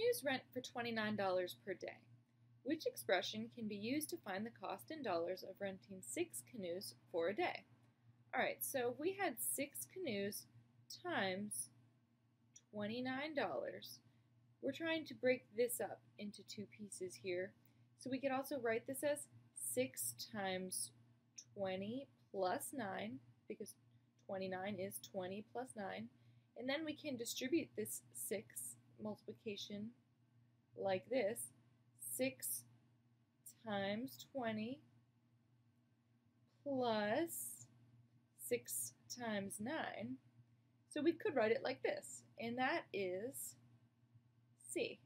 Canoes rent for $29 per day. Which expression can be used to find the cost in dollars of renting six canoes for a day? All right, so if we had six canoes times $29, we're trying to break this up into two pieces here. So we could also write this as 6 times 20 plus 9, because 29 is 20 plus 9. And then we can distribute this 6 multiplication like this. 6 times 20 plus 6 times 9. So we could write it like this, and that is C.